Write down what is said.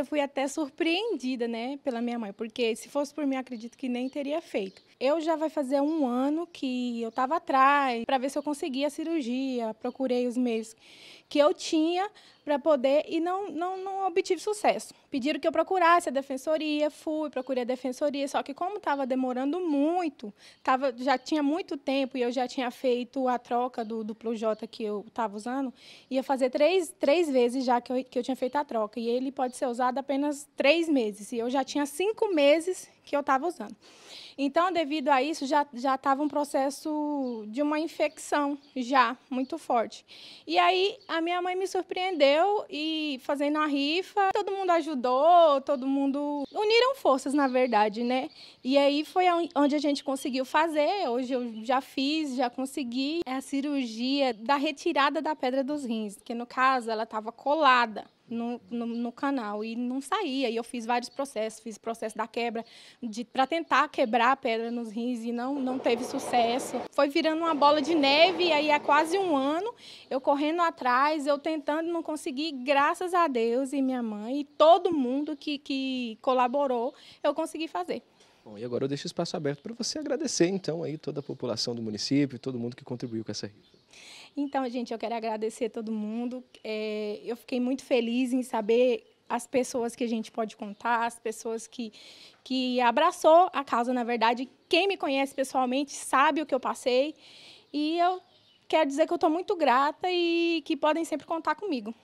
Eu fui até surpreendida, né, pela minha mãe, porque se fosse por mim, acredito que nem teria feito. Eu já vai fazer um ano que eu estava atrás para ver se eu conseguia a cirurgia, procurei os meios que eu tinha para poder e não, não, não obtive sucesso. Pediram que eu procurasse a defensoria, fui, procurei a defensoria, só que como estava demorando muito, tava, já tinha muito tempo e eu já tinha feito a troca do, do Plujota que eu estava usando, ia fazer três, três vezes já que eu, que eu tinha feito a troca. E ele pode ser usado apenas três meses. E eu já tinha cinco meses que eu estava usando. Então, devido a isso, já já estava um processo de uma infecção já muito forte. E aí a minha mãe me surpreendeu e fazendo a rifa, todo mundo ajudou, todo mundo uniram forças, na verdade, né? E aí foi onde a gente conseguiu fazer. Hoje eu já fiz, já consegui a cirurgia da retirada da pedra dos rins, que no caso ela estava colada no, no, no, canal e não saía. E eu fiz vários processos, fiz processo da quebra para tentar quebrar a pedra nos rins e não, não teve sucesso. Foi virando uma bola de neve e aí há quase um ano eu correndo atrás, eu tentando não conseguir, graças a Deus e minha mãe e todo mundo que, que colaborou, eu consegui fazer. Bom, e agora eu deixo o espaço aberto para você agradecer, então, aí toda a população do município, todo mundo que contribuiu com essa rifa. Então, gente, eu quero agradecer a todo mundo. É, eu fiquei muito feliz em saber as pessoas que a gente pode contar, as pessoas que, que abraçou a causa, na verdade. Quem me conhece pessoalmente sabe o que eu passei. E eu quero dizer que eu estou muito grata e que podem sempre contar comigo.